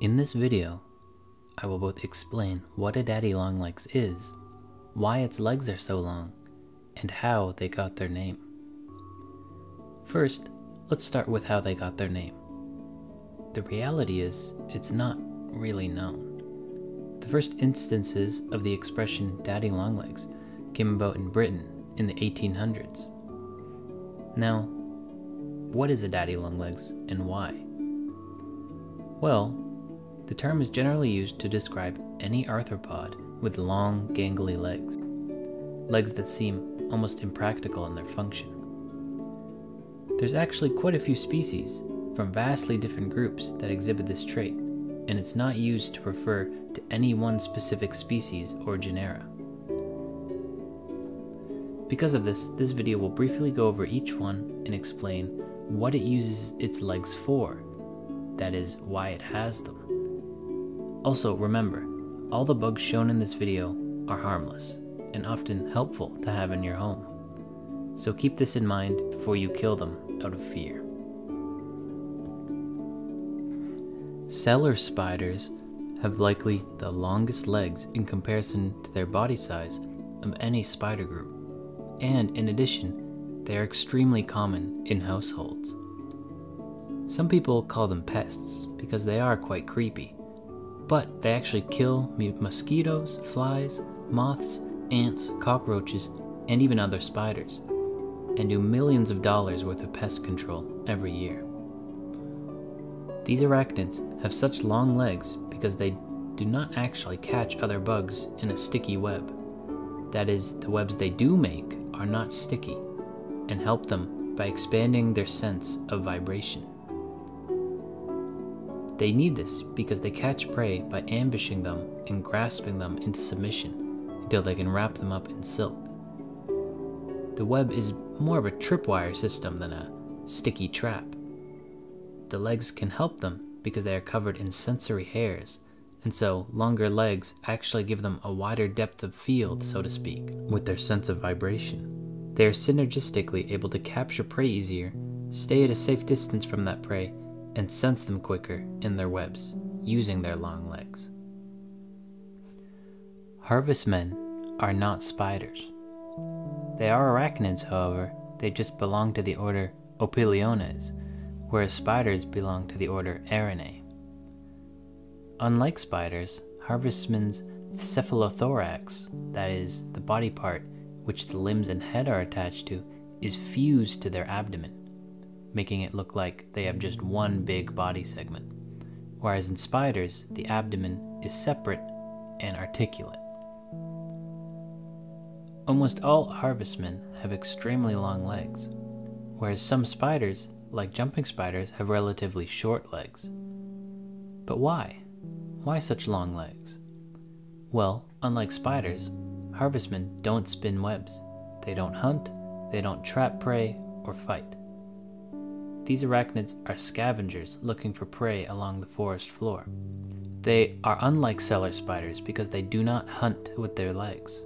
In this video, I will both explain what a daddy longlegs is, why its legs are so long, and how they got their name. First, let's start with how they got their name. The reality is, it's not really known. The first instances of the expression daddy longlegs came about in Britain in the 1800s. Now, what is a daddy longlegs and why? Well, the term is generally used to describe any arthropod with long, gangly legs, legs that seem almost impractical in their function. There's actually quite a few species from vastly different groups that exhibit this trait, and it's not used to refer to any one specific species or genera. Because of this, this video will briefly go over each one and explain what it uses its legs for, that is, why it has them. Also, remember, all the bugs shown in this video are harmless and often helpful to have in your home. So keep this in mind before you kill them out of fear. Cellar spiders have likely the longest legs in comparison to their body size of any spider group and in addition, they are extremely common in households. Some people call them pests because they are quite creepy, but they actually kill mosquitoes, flies, moths, ants, cockroaches, and even other spiders, and do millions of dollars worth of pest control every year. These arachnids have such long legs because they do not actually catch other bugs in a sticky web. That is, the webs they do make are not sticky and help them by expanding their sense of vibration. They need this because they catch prey by ambushing them and grasping them into submission until they can wrap them up in silk. The web is more of a tripwire system than a sticky trap. The legs can help them because they are covered in sensory hairs, and so longer legs actually give them a wider depth of field, so to speak, with their sense of vibration. They are synergistically able to capture prey easier, stay at a safe distance from that prey, and sense them quicker in their webs, using their long legs. Harvestmen are not spiders. They are arachnids, however, they just belong to the order Opiliones, whereas spiders belong to the order Araneae. Unlike spiders, harvestmen's cephalothorax, that is, the body part which the limbs and head are attached to, is fused to their abdomen, making it look like they have just one big body segment, whereas in spiders, the abdomen is separate and articulate. Almost all harvestmen have extremely long legs, whereas some spiders, like jumping spiders, have relatively short legs. But why? Why such long legs? Well, unlike spiders, harvestmen don't spin webs. They don't hunt, they don't trap prey, or fight. These arachnids are scavengers looking for prey along the forest floor. They are unlike cellar spiders because they do not hunt with their legs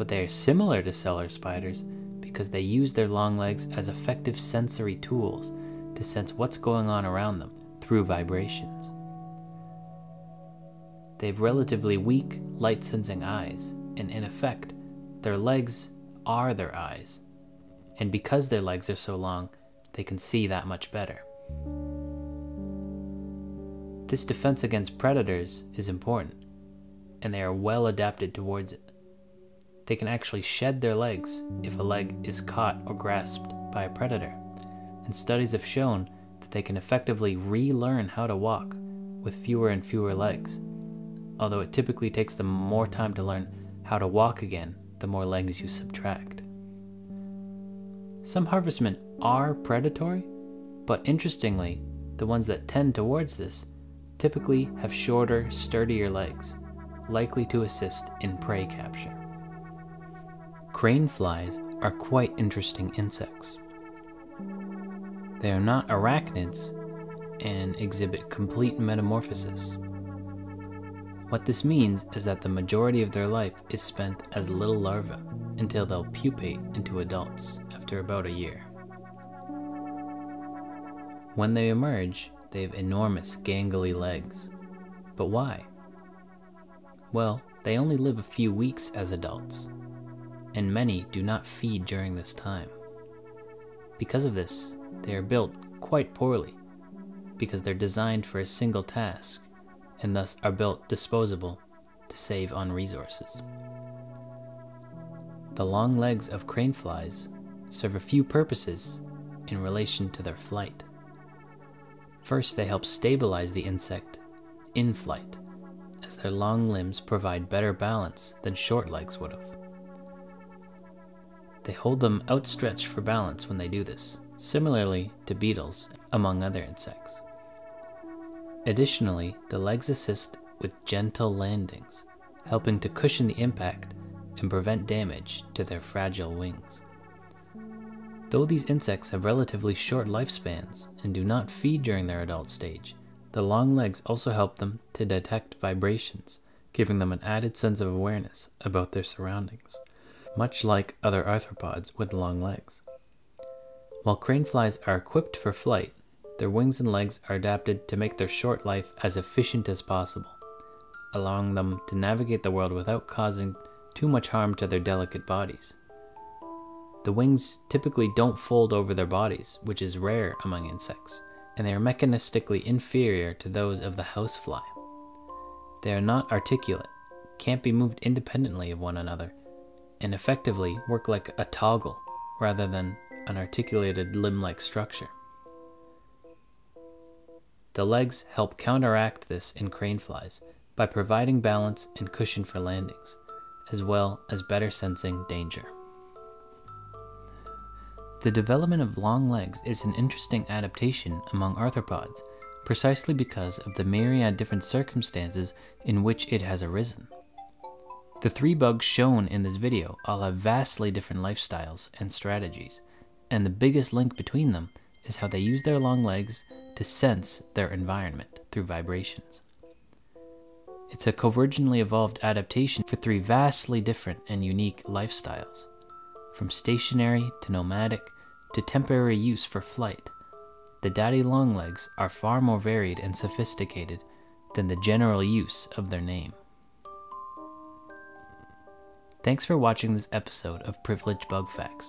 but they are similar to cellar spiders because they use their long legs as effective sensory tools to sense what's going on around them through vibrations. They have relatively weak light sensing eyes, and in effect, their legs are their eyes. And because their legs are so long, they can see that much better. This defense against predators is important, and they are well adapted towards it they can actually shed their legs if a leg is caught or grasped by a predator. And studies have shown that they can effectively relearn how to walk with fewer and fewer legs, although it typically takes them more time to learn how to walk again the more legs you subtract. Some harvestmen are predatory, but interestingly, the ones that tend towards this typically have shorter, sturdier legs, likely to assist in prey capture. Crane flies are quite interesting insects. They are not arachnids and exhibit complete metamorphosis. What this means is that the majority of their life is spent as little larvae until they'll pupate into adults after about a year. When they emerge, they have enormous gangly legs, But why? Well, they only live a few weeks as adults, and many do not feed during this time. Because of this, they are built quite poorly, because they're designed for a single task, and thus are built disposable to save on resources. The long legs of crane flies serve a few purposes in relation to their flight. First, they help stabilize the insect in flight, as their long limbs provide better balance than short legs would have. They hold them outstretched for balance when they do this, similarly to beetles, among other insects. Additionally, the legs assist with gentle landings, helping to cushion the impact and prevent damage to their fragile wings. Though these insects have relatively short lifespans and do not feed during their adult stage, the long legs also help them to detect vibrations, giving them an added sense of awareness about their surroundings, much like other arthropods with long legs. While crane flies are equipped for flight, their wings and legs are adapted to make their short life as efficient as possible, allowing them to navigate the world without causing too much harm to their delicate bodies. The wings typically don't fold over their bodies, which is rare among insects, and they are mechanistically inferior to those of the housefly. They are not articulate, can't be moved independently of one another, and effectively work like a toggle rather than an articulated limb like structure. The legs help counteract this in crane flies by providing balance and cushion for landings, as well as better sensing danger. The development of long legs is an interesting adaptation among arthropods, precisely because of the myriad different circumstances in which it has arisen. The three bugs shown in this video all have vastly different lifestyles and strategies, and the biggest link between them is how they use their long legs to sense their environment through vibrations. It's a convergently evolved adaptation for three vastly different and unique lifestyles from stationary to nomadic to temporary use for flight. The daddy longlegs are far more varied and sophisticated than the general use of their name. Thanks for watching this episode of Privileged Bug Facts.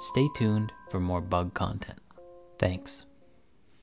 Stay tuned for more bug content. Thanks.